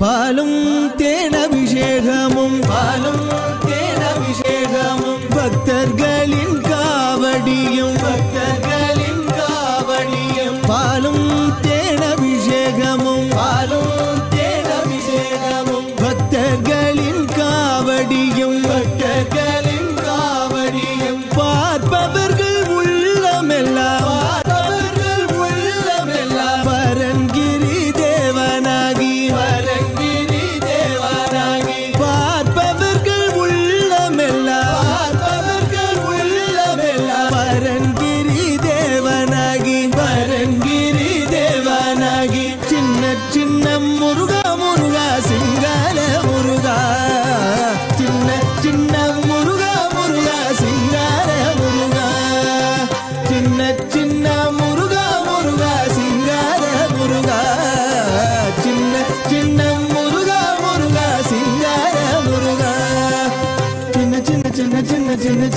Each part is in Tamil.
പാലും തേനഭിഷേകമും പാലും തേനഭിഷേകമും ഭക്തർകളിൻ കാവടിയും ഭക്തർകളിൻ കാവടിയും. പാലും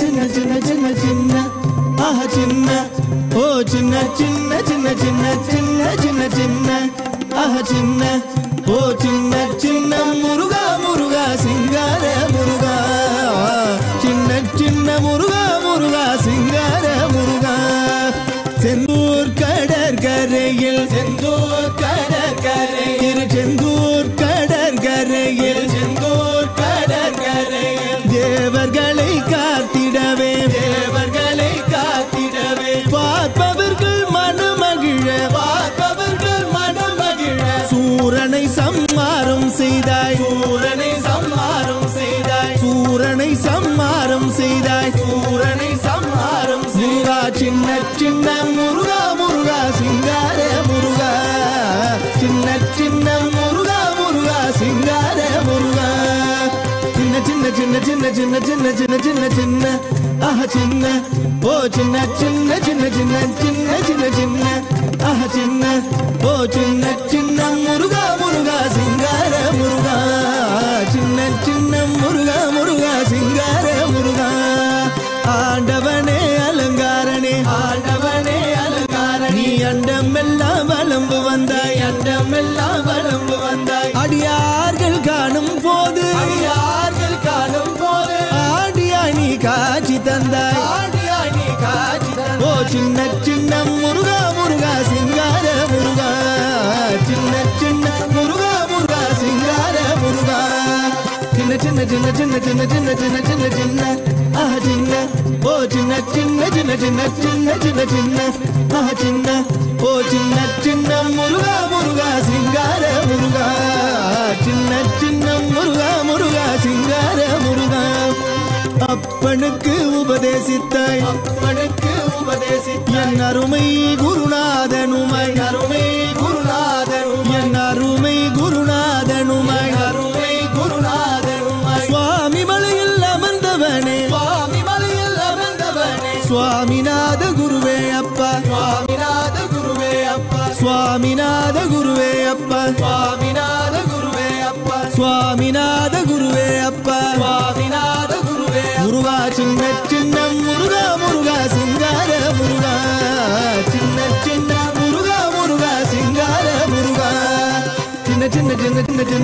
చిన్న చిన్న చిన్న చిన్న ఆహ చిన్న ఓ చిన్న చిన్న చిన్న చిన్న చిన్న చిన్న చిన్న ఆహ చిన్న ఓ చిన్న చిన్న మురుగా మురుగా సింగార మురుగా చిన్న చిన్న మురుగా முருகா சிங்கார முருகா செந்தூர் கடற்கரையில் செந்தூர் கடற்கரையில் செந்தூர் கடற்கரையில் చిన్న చిన్న చిన్న చిన్న చిన్న చిన్న ఆహ చిన్న ఓ చిన్న చిన్న చిన్న చిన్న చిన్న చిన్న చిన్న ఆహ చిన్న ఓ చిన్న చిన్న మురుగా మురుగా సింగార మురుగా చిన్న చిన్న మురుగా మురుగా సింగ சின்ன சின்ன முருகா முருகா சிங்கார முருகா. சின்ன சின்ன முருகா முருகா சிங்கார முருகா. சின்ன சின்ன சின்ன சின்ன சின்ன சின்ன சின்ன சின்ன சின்ன. ஆ சின்ன. ஓ சின்ன சின்ன சின்ன சின்ன சின்ன சின்ன சின்ன. ஆ சின்ன. ஓ சின்ன சின்ன முருகா முருகா சிங்கார முருகா. சின்ன சின்ன முருகா முருகா சிங்கார முருகா. அப்பனுக்கு உபதேசித்தாய். அப்பனுக்கு என் அருமை குருநாதனுமை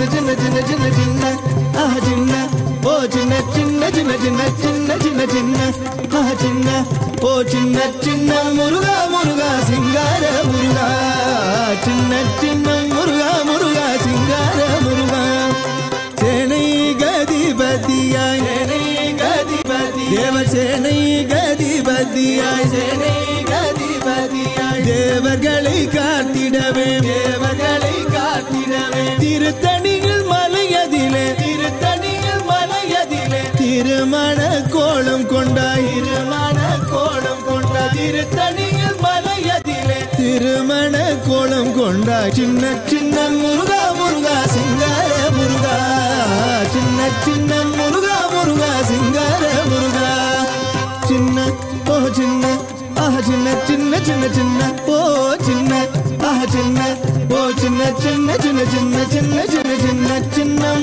cinne cinne cinne cinne cinne ah cinne o cinne cinne cinne cinne cinne cinne cinne ah cinne o cinne cinne muruga muruga singara muruga. Cinne cinne muruga muruga singara muruga. சேனை கதிபதியாய் சேனை கதிபதி தேவ சேனை கதிபதியாய் சேனை Sinda cinnet cinnet murga murga singare murga Cinnet cinnet murga murga singare murga Cinnet oh cinnet ah cinnet cinnet cinnet cinnet oh cinnet ah cinnet oh cinnet cinnet cinnet cinnet cinnet cinnet cinnet cinnet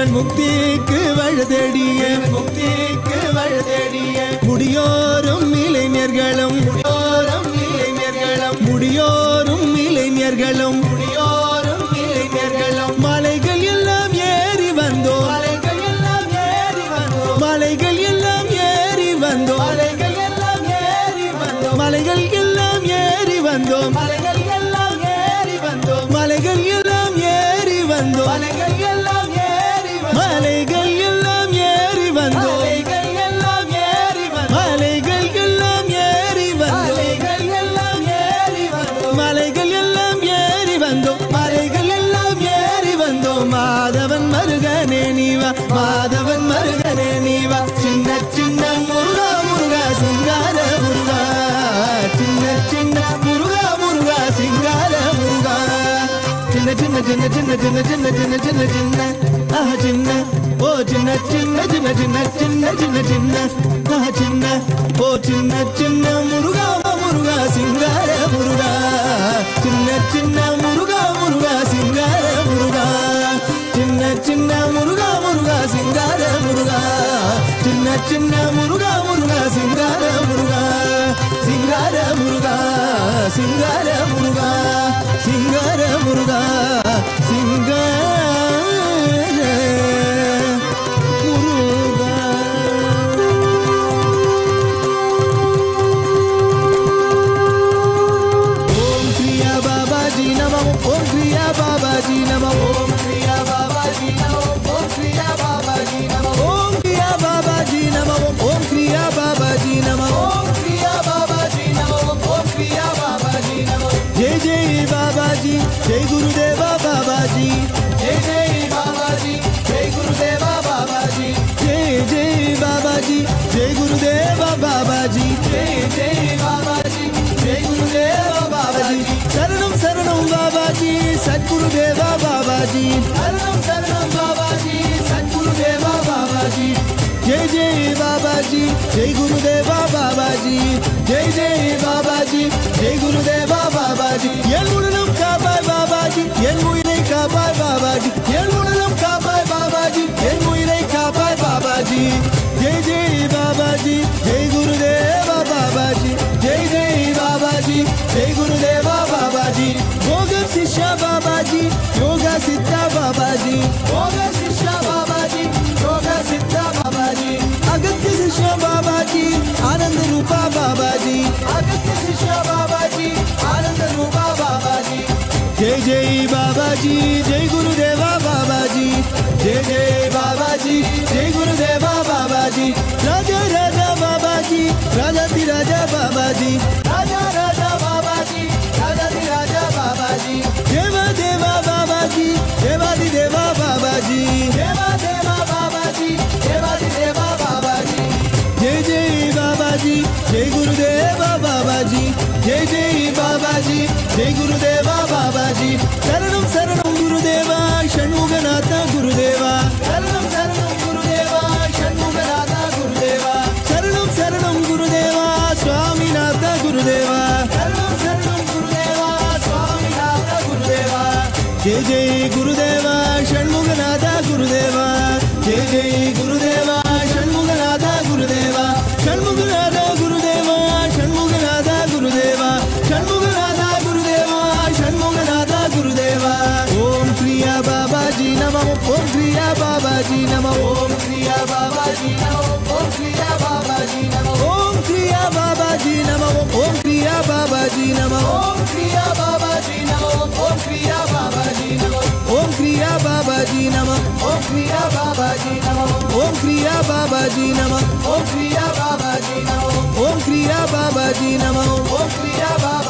இவன் முக்திக்கு வழுதடிய முக்திக்கு வழுதடிய. முடியோரும் இளைஞர்களும் மாதவன் மருகனே நீவா மாதவன் மருகனே நீவா சின்ன சின்ன முருகா முருகா சிங்கார முருகா. சின்ன சின்ன முருகா முருகா சிங்கார முருகா. சின்ன சின்ன சின்ன சின்ன சின்ன சின்ன சின்ன சின்ன சின்ன. ஆஹ் சின்ன. ஓ சின்ன சின்ன சின்ன சின்ன சின்ன சின்ன சின்ன. ஆஹ் சின்ன. ஓ சின்ன சின்ன முருகா முருகா சிங்கார முருகா. சின்ன சின்ன முருகா முருகா சின்ன முருகா முருகா சிங்கார முருகா. சின்ன சின்ன முருகா முருகா சிங்கார முருகா. சிங்கார முருகா சிங்கார गुरुदेवा बाबा जी जय जय बाबा जी जय गुरुदेवा बाबा जी जय जय बाबा जी जय गुरुदेवा बाबा जी जय जय बाबा जी जय गुरुदेवा बाबा जी शरणम शरणम बाबा जी सदगुरुदेवा बाबा जी शरणम शरणम बाबा जी सदगुरुदेवा बाबा जी जय जय बाबा जी जय गुरुदेवा बाबा जी जय जय बाबा जी जय गुरुदेव శిష్య బాబాజీ యోగ సిద్ధ బాబాజీ యోగ శిష్య బాబాజీ యోగ సిద్ధ బాబాజీ. అగత్య శిష్య బాబాజీ ఆనంద రూప బాబాజీ. అగత్య శిష్య బాబాజీ ఆనంద రూప బాబాజీ. జై జై బాబాజీ జై గురుదేవా బాబాజీ. జై జై బాబాజీ జై గురుదేవా బాబాజీ. రాజా రాజా బాబాజీ రాజాతి రాజా బాబాజీ. రాజా రాజా ஜெய் குருதேவா பாபாஜி. சரணம் சரணம் குருதேவா ஷண்முகநாதா குருதேவா. சரணம் சரணம் குருதேவா ஷண்முகநாதா குருதேவா. சரணம் சரணம் குருதேவா சுவாமிநாதா குருதேவா. சரணம் சரணம் குருதேவா சுவாமிநாதா குருதேவா. ஜெய் ஜெய் குருதேவா ஷண்முகநாதா குருதேவா. ஜெய் ஜெய் குருதேவா बाबा जी नमः। ओम क्रिया बाबा जी नमः। ओम क्रिया बाबा जी नमः। ओम क्रिया बाबा